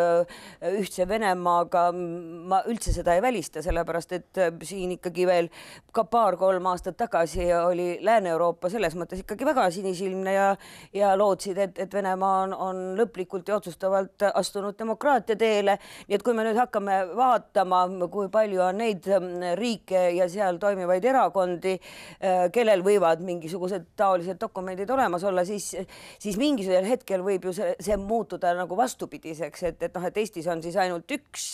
üht ühtse Venemaaga ma üldse seda ei välista, sellepärast et äh, siin ikkagi veel ka paar-kolm aastat tagasi oli Lääne-Euroopa selles mõttes ikkagi väga sinisilmne ja ja lootsid, et, et Venemaa on, on lõplikult ja otsustavalt astunud demokraatia teele. nii et kui me nüüd hakkame vaatama, kui palju on neid riike ja seal toimivaid erakondi, äh, kellel võivad mingisugused taolised dokumendid olemas olla, siis, siis mingisugusel hetkel võib ju see, see muutuda nagu vastupidiseks, et, et noh, et Eestis on siis ainult üks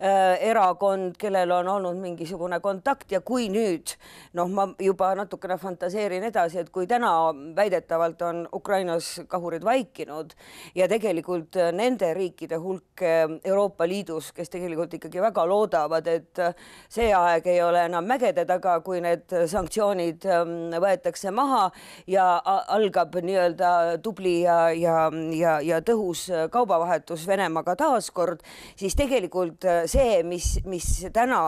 äh, erakond, kellel on olnud mingisugune kontakt ja kui nüüd noh, ma juba natukene fantaseerin edasi, et kui täna väidetavalt on Ukrainas kahurid vaikinud ja tegelikult nende riikide hulk äh, Euroopa Liidus, kes tegelikult ikkagi väga loodavad, et see aeg ei ole enam mägede taga, kui need sanktsioonid ähm, võetakse maha ja algab nii-öelda tubli ja, ja, ja, ja tõhus kaubavahetus Venemaaga taaskord, siis tegelikult äh, see, mis, mis täna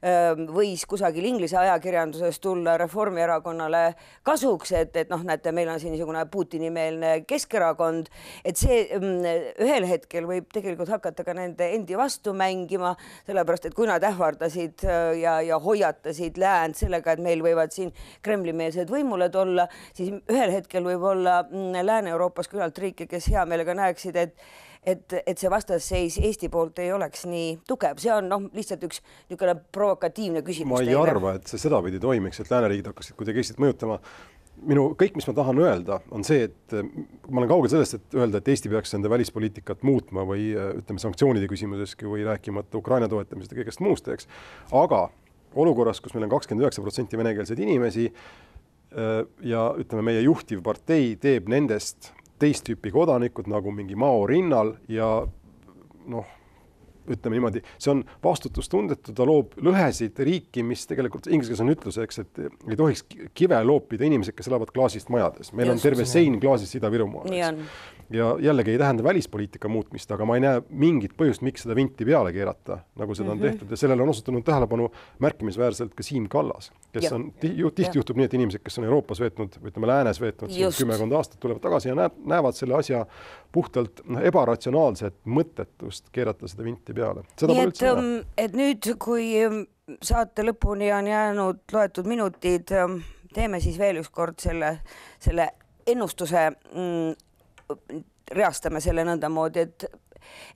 ähm, võis kusagil Inglise ajakirjanduses tulla Reformierakonnale kasuks, et, et noh, näete, meil on siin niisugune Putini-meelne Keskerakond, et see ähm, ühel hetkel võib tegelikult hakata ka nende endi vastu mängima, sellepärast et kui nad ähvardasid äh, ja, ja hoiatasid läänt sellega, et meil võivad siin Kremli-meelsed võimule tulla, siis ühel hetkel võib olla mm, Lääne-Euroopas küllalt riike, kes hea meelega näeksid, et et, et see vastasseis Eesti poolt ei oleks nii tugev, see on noh, lihtsalt üks niisugune provokatiivne küsimus. ma ei teile. arva, et see sedapidi toimiks, et lääneriigid hakkasid kuidagi Eestit mõjutama minu kõik, mis ma tahan öelda, on see, et ma olen kaugel sellest, et öelda, et Eesti peaks enda välispoliitikat muutma või ütleme, sanktsioonide küsimuseski või rääkimata Ukraina toetamisest ja kõigest muust, eks. aga olukorras, kus meil on kakskümmend üheksa protsenti venekeelseid inimesi äh, ja ütleme, meie juhtiv partei teeb nendest teist tüüpi kodanikud nagu mingi Mao rinnal ja noh, ütleme niimoodi, see on vastutustundetu, ta loob lõhesid riiki, mis tegelikult inglise keeles on ütlus, eks, et ei tohiks kive loopida inimesed, kes elavad klaasist majades. meil Just, on terve sein klaasist Ida-Virumaal, ja jällegi ei tähenda välispoliitika muutmist, aga ma ei näe mingit põhjust, miks seda vinti peale keerata, nagu seda on mm -hmm. tehtud ja sellele on osutanud tähelepanu märkimisväärselt ka Siim Kallas, kes ja. on tihti juhtub nii, et inimesed, kes on Euroopas veetnud, ütleme läänes veetnud kümmekond aastat, tulevad tagasi ja näevad selle asja puhtalt noh, ebaratsionaalset mõttetust keerata seda vinti peale. nii et, um, et nüüd, kui um, saate lõpuni on jäänud loetud minutid, um, teeme siis veel ükskord selle, selle ennustuse mm, reastame selle nõndamoodi, et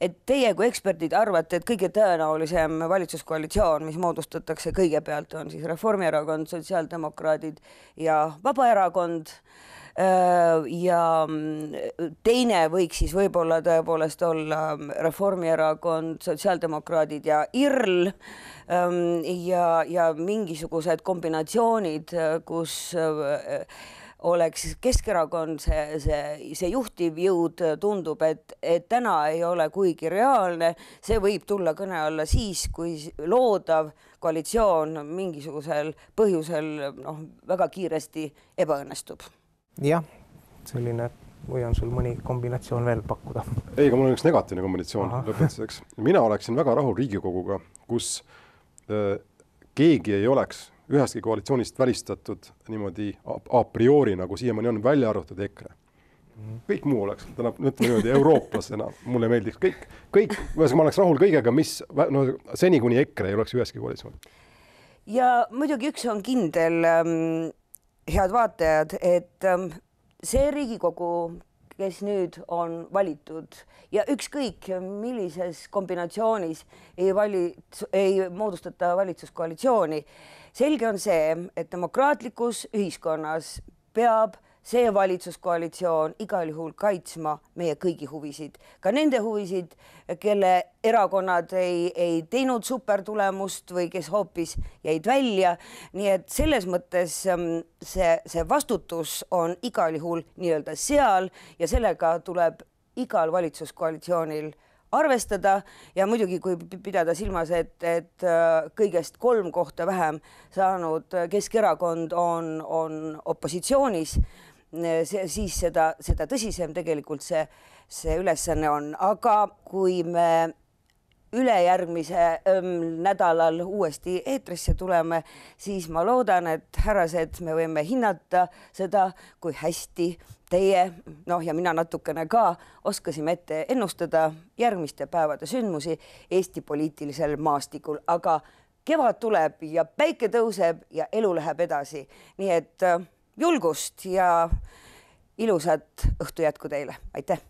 et teie kui eksperdid arvate, et kõige tõenäolisem valitsuskoalitsioon, mis moodustatakse kõigepealt, on siis Reformierakond, Sotsiaaldemokraadid ja Vabaerakond. Äh, ja teine võiks siis võib-olla tõepoolest olla Reformierakond, sotsiaaldemokraadid ja IRL. Ähm, ja, ja mingisugused kombinatsioonid, kus äh, oleks Keskerakond see, see, see juhtiv jõud, tundub, et, et täna ei ole kuigi reaalne, see võib tulla kõne alla siis, kui loodav koalitsioon mingisugusel põhjusel noh, väga kiiresti ebaõnnestub. jah, selline või on sul mõni kombinatsioon veel pakkuda? ei, aga mul on üks negatiivne kombinatsioon lõpetuseks. mina oleksin väga rahul Riigikoguga, kus äh, keegi ei oleks ühestki koalitsioonist välistatud niimoodi a priori, nagu siiamaani on, välja arvatud EKRE kõik muu oleks, tähendab, ütleme niimoodi eurooplasena mulle meeldiks kõik, kõik, ühesõnaga ma oleks rahul kõigega, mis no seni, kuni EKRE ei oleks üheski koalitsioonis. ja muidugi üks on kindel ähm,, head vaatajad, et ähm, see Riigikogu, kes nüüd on valitud ja ükskõik millises kombinatsioonis ei vali, ei moodustata valitsuskoalitsiooni selge on see, et demokraatlikus ühiskonnas peab see valitsuskoalitsioon igal juhul kaitsma meie kõigi huvisid, ka nende huvisid, kelle erakonnad ei, ei teinud supertulemust või kes hoopis jäid välja. nii et selles mõttes ähm, see, see vastutus on igal juhul nii-öelda seal ja sellega tuleb igal valitsuskoalitsioonil arvestada ja muidugi, kui pidada silmas, et, et äh, kõigest kolm kohta vähem saanud Keskerakond on, on opositsioonis, see, siis seda, seda tõsisem tegelikult see, see ülesanne on, aga kui me ülejärgmise ähm, nädalal uuesti eetrisse tuleme, siis ma loodan, et härrased, me võime hinnata seda, kui hästi teie, noh, ja mina natukene ka oskasime ette ennustada järgmiste päevade sündmusi Eesti poliitilisel maastikul, aga kevad tuleb ja päike tõuseb ja elu läheb edasi. nii et äh, julgust ja ilusat õhtu jätku teile, aitäh.